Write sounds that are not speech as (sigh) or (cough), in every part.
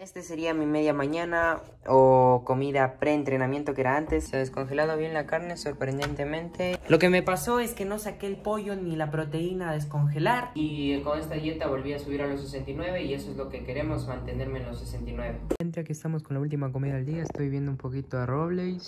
Este sería mi media mañana o comida pre-entrenamiento que era antes. Se ha descongelado bien la carne, sorprendentemente. Lo que me pasó es que no saqué el pollo ni la proteína a descongelar. Y con esta dieta volví a subir a los 69 y eso es lo que queremos, mantenerme en los 69. Gente, aquí estamos con la última comida del día. Estoy viendo un poquito de Robles.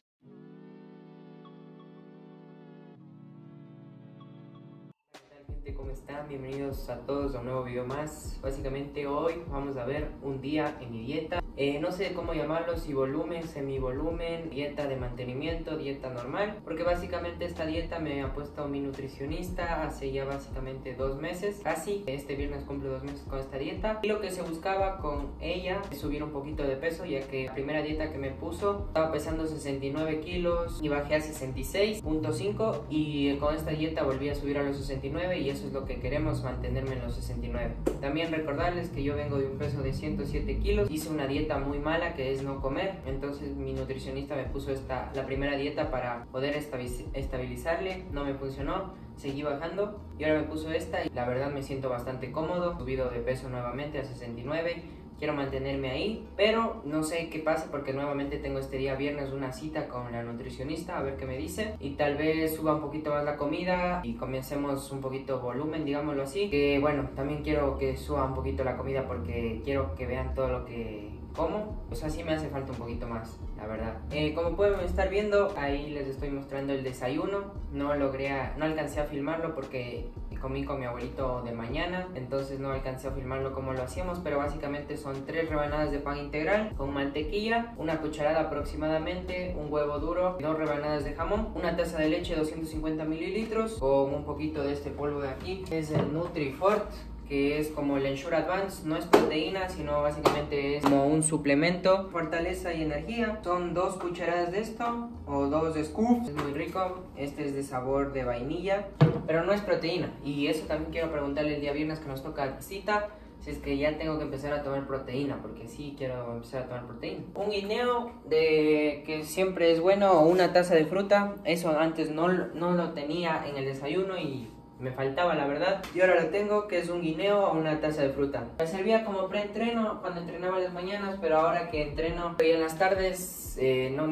¿Cómo están? Bienvenidos a todos a un nuevo video más. Básicamente hoy vamos a ver un día en mi dieta. Eh, no sé cómo llamarlo, si volumen, semivolumen, dieta de mantenimiento, dieta normal. Porque básicamente esta dieta me ha puesto mi nutricionista hace ya básicamente dos meses. Casi, este viernes cumplo dos meses con esta dieta. Y lo que se buscaba con ella es subir un poquito de peso, ya que la primera dieta que me puso estaba pesando 69 kilos y bajé a 66.5 y con esta dieta volví a subir a los 69 y eso es lo que queremos, mantenerme en los 69. También recordarles que yo vengo de un peso de 107 kilos, hice una dieta muy mala que es no comer, entonces mi nutricionista me puso esta, la primera dieta para poder estabilizarle, no me funcionó, seguí bajando y ahora me puso esta y la verdad me siento bastante cómodo, subido de peso nuevamente a 69 quiero mantenerme ahí, pero no sé qué pasa porque nuevamente tengo este día viernes una cita con la nutricionista a ver qué me dice y tal vez suba un poquito más la comida y comencemos un poquito volumen, digámoslo así. Que bueno, también quiero que suba un poquito la comida porque quiero que vean todo lo que como, pues así me hace falta un poquito más, la verdad. Eh, como pueden estar viendo, ahí les estoy mostrando el desayuno. No logré, no alcancé a filmarlo porque comí con mi abuelito de mañana, entonces no alcancé a filmarlo como lo hacíamos, pero básicamente son tres rebanadas de pan integral con mantequilla, una cucharada aproximadamente, un huevo duro, dos rebanadas de jamón, una taza de leche 250 mililitros con un poquito de este polvo de aquí, es el NutriFort que es como el Ensure Advance, no es proteína, sino básicamente es como un suplemento, fortaleza y energía. Son dos cucharadas de esto o dos scoops, es muy rico. Este es de sabor de vainilla, pero no es proteína. Y eso también quiero preguntarle el día viernes que nos toca cita si es que ya tengo que empezar a tomar proteína, porque sí quiero empezar a tomar proteína. Un guineo de que siempre es bueno, o una taza de fruta, eso antes no, no lo tenía en el desayuno y me faltaba la verdad. Y ahora lo tengo, que es un guineo o una taza de fruta. Me servía como preentreno cuando entrenaba las mañanas, pero ahora que entreno hoy en las tardes, eh, no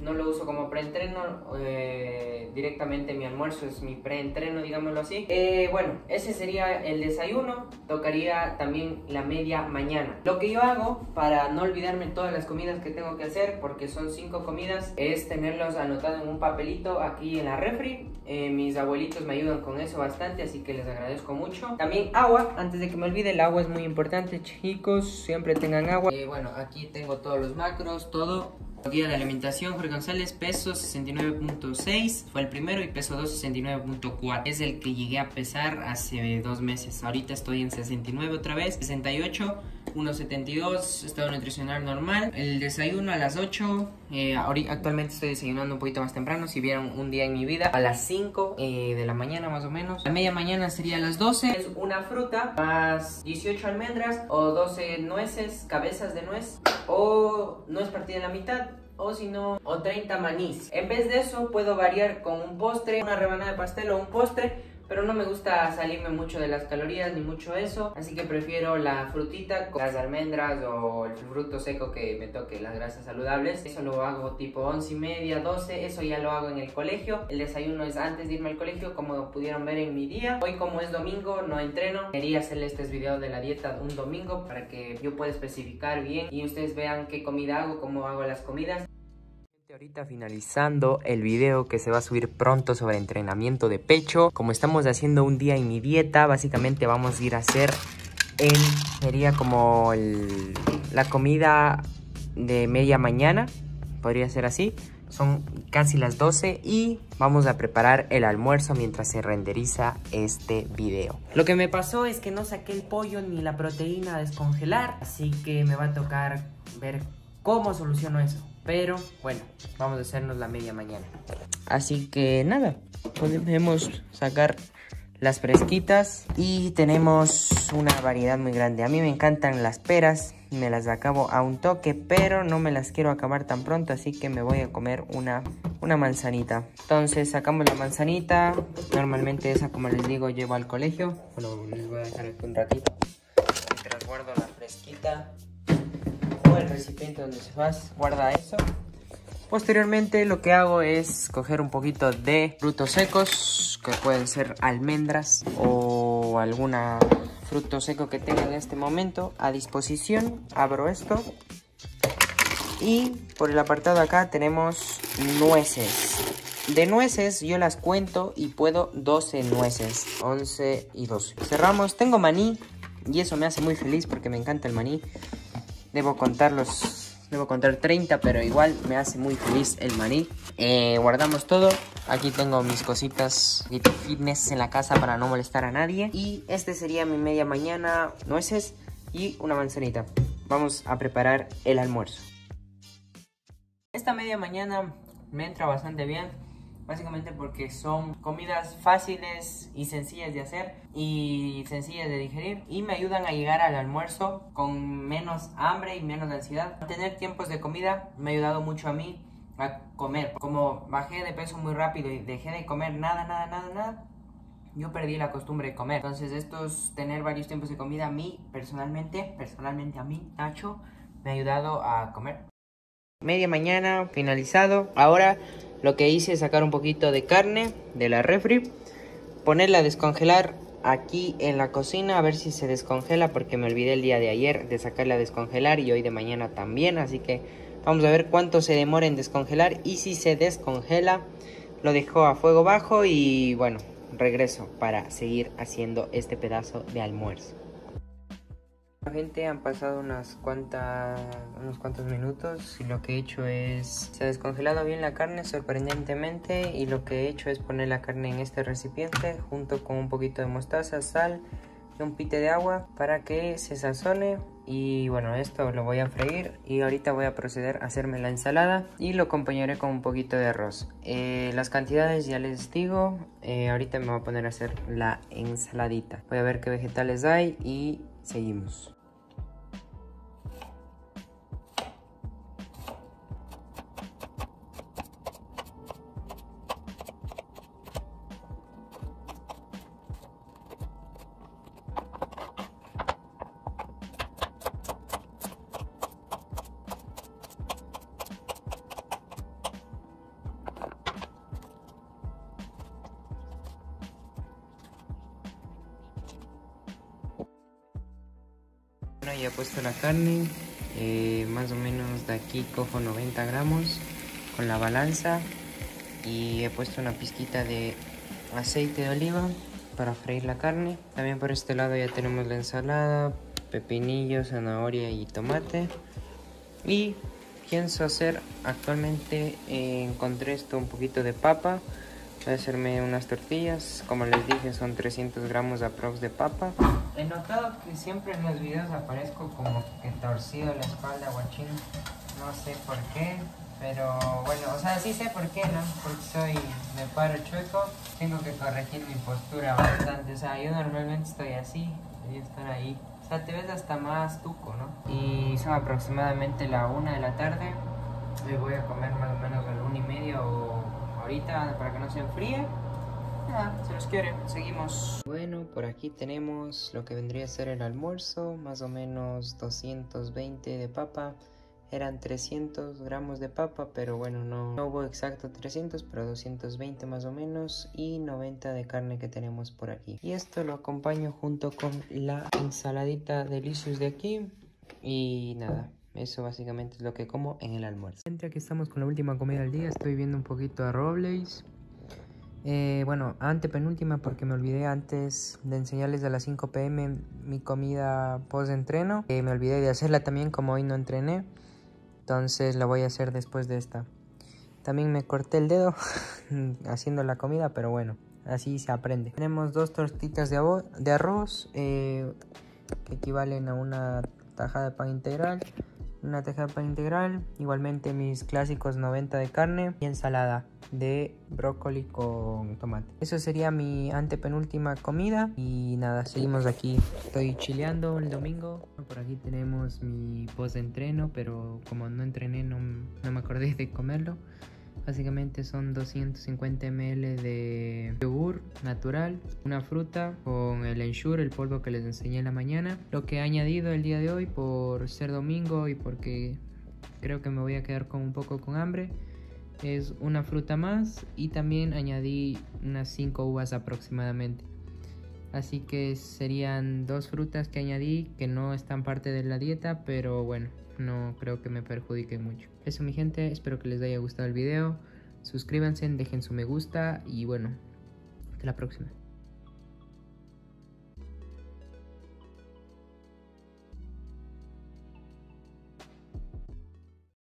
no lo uso como preentreno, eh, directamente mi almuerzo es mi preentreno, digámoslo así. Eh, bueno, ese sería el desayuno, tocaría también la media mañana. Lo que yo hago para no olvidarme todas las comidas que tengo que hacer, porque son cinco comidas, es tenerlos anotados en un papelito aquí en la refri. Eh, mis abuelitos me ayudan con eso bastante, así que les agradezco mucho. También agua, antes de que me olvide, el agua es muy importante, chicos, siempre tengan agua. bueno, aquí tengo todos los macros, todo Guía de alimentación, Jorge González, peso 69.6, fue el primero y peso 269.4. Es el que llegué a pesar hace dos meses. Ahorita estoy en 69 otra vez, 68, 1.72, estado nutricional normal. El desayuno a las 8, eh, actualmente estoy desayunando un poquito más temprano, si vieron un día en mi vida, a las 5 eh, de la mañana más o menos. La media mañana sería a las 12, es una fruta, más 18 almendras o 12 nueces, cabezas de nuez o nuez partida en la mitad o si no, o 30 manís. En vez de eso puedo variar con un postre, una rebanada de pastel o un postre pero no me gusta salirme mucho de las calorías ni mucho eso, así que prefiero la frutita con las almendras o el fruto seco que me toque las grasas saludables. Eso lo hago tipo 11 y media, 12, eso ya lo hago en el colegio. El desayuno es antes de irme al colegio, como pudieron ver en mi día. Hoy como es domingo, no entreno. Quería hacerles este video de la dieta un domingo para que yo pueda especificar bien y ustedes vean qué comida hago, cómo hago las comidas. Ahorita finalizando el video que se va a subir pronto sobre entrenamiento de pecho. Como estamos haciendo un día en mi dieta, básicamente vamos a ir a hacer en... Sería como la comida de media mañana, podría ser así. Son casi las 12 y vamos a preparar el almuerzo mientras se renderiza este video. Lo que me pasó es que no saqué el pollo ni la proteína a descongelar, así que me va a tocar ver cómo soluciono eso. Pero bueno, vamos a hacernos la media mañana. Así que nada, podemos sacar las fresquitas y tenemos una variedad muy grande. A mí me encantan las peras, me las acabo a un toque, pero no me las quiero acabar tan pronto, así que me voy a comer una, una manzanita. Entonces sacamos la manzanita, normalmente esa como les digo llevo al colegio. Bueno, les voy a dejar aquí un ratito. Mientras guardo la fresquita recipiente donde se vas, guarda eso. Posteriormente lo que hago es coger un poquito de frutos secos, que pueden ser almendras o alguna fruto seco que tenga en este momento a disposición. Abro esto. Y por el apartado acá tenemos nueces. De nueces yo las cuento y puedo 12 nueces, 11 y 12. Cerramos, tengo maní y eso me hace muy feliz porque me encanta el maní. Debo contarlos Debo contar 30, pero igual me hace muy feliz el maní. Eh, guardamos todo. Aquí tengo mis cositas de fitness en la casa para no molestar a nadie. Y este sería mi media mañana, nueces y una manzanita. Vamos a preparar el almuerzo. Esta media mañana me entra bastante bien básicamente porque son comidas fáciles y sencillas de hacer y sencillas de digerir y me ayudan a llegar al almuerzo con menos hambre y menos ansiedad. Tener tiempos de comida me ha ayudado mucho a mí a comer. Como bajé de peso muy rápido y dejé de comer nada, nada, nada, nada, yo perdí la costumbre de comer. Entonces estos, tener varios tiempos de comida a mí, personalmente, personalmente a mí, Nacho, me ha ayudado a comer. Media mañana, finalizado. Ahora lo que hice es sacar un poquito de carne de la refri, ponerla a descongelar aquí en la cocina a ver si se descongela porque me olvidé el día de ayer de sacarla a descongelar y hoy de mañana también, así que vamos a ver cuánto se demora en descongelar y si se descongela lo dejo a fuego bajo y bueno, regreso para seguir haciendo este pedazo de almuerzo. Gente, han pasado unas cuantas, unos cuantos minutos y lo que he hecho es... Se ha descongelado bien la carne sorprendentemente y lo que he hecho es poner la carne en este recipiente junto con un poquito de mostaza, sal y un pite de agua para que se sazone y bueno esto lo voy a freír y ahorita voy a proceder a hacerme la ensalada y lo acompañaré con un poquito de arroz eh, las cantidades ya les digo eh, ahorita me voy a poner a hacer la ensaladita voy a ver qué vegetales hay y Seguimos. Ya he puesto la carne, eh, más o menos de aquí cojo 90 gramos con la balanza y he puesto una pizquita de aceite de oliva para freír la carne. También por este lado ya tenemos la ensalada, pepinillo, zanahoria y tomate. Y pienso hacer actualmente eh, encontré esto un poquito de papa Voy a hacerme unas tortillas, como les dije son 300 gramos aprox de papa. He notado que siempre en los videos aparezco como que torcido la espalda, guachín. No sé por qué, pero bueno, o sea, sí sé por qué, ¿no? Porque soy de paro chueco, tengo que corregir mi postura bastante. O sea, yo normalmente estoy así, y estar ahí. O sea, te ves hasta más tuco, ¿no? Y son aproximadamente la una de la tarde. Me voy a comer más o menos ahorita para que no se enfríe. Nada, se los quiere, seguimos. Bueno, por aquí tenemos lo que vendría a ser el almuerzo, más o menos 220 de papa. Eran 300 gramos de papa, pero bueno, no, no hubo exacto 300, pero 220 más o menos y 90 de carne que tenemos por aquí. Y esto lo acompaño junto con la ensaladita delicious de aquí y nada, eso básicamente es lo que como en el almuerzo. Gente, aquí estamos con la última comida del día. Estoy viendo un poquito a Robles. Eh, bueno, penúltima porque me olvidé antes de enseñarles a las 5 pm mi comida post entreno. Eh, me olvidé de hacerla también como hoy no entrené. Entonces la voy a hacer después de esta. También me corté el dedo (laughs) haciendo la comida, pero bueno, así se aprende. Tenemos dos tortitas de, de arroz eh, que equivalen a una tajada de pan integral una tejada integral, igualmente mis clásicos 90 de carne y ensalada de brócoli con tomate. Eso sería mi antepenúltima comida y nada, seguimos aquí. Estoy chileando el domingo. Por aquí tenemos mi post de entreno, pero como no entrené no, no me acordé de comerlo. Básicamente son 250 ml de yogur natural, una fruta con el ensure, el polvo que les enseñé en la mañana. Lo que he añadido el día de hoy por ser domingo y porque creo que me voy a quedar con un poco con hambre. Es una fruta más y también añadí unas 5 uvas aproximadamente. Así que serían dos frutas que añadí que no están parte de la dieta, pero bueno, no creo que me perjudiquen mucho. Eso mi gente, espero que les haya gustado el video. Suscríbanse, dejen su me gusta y bueno, hasta la próxima.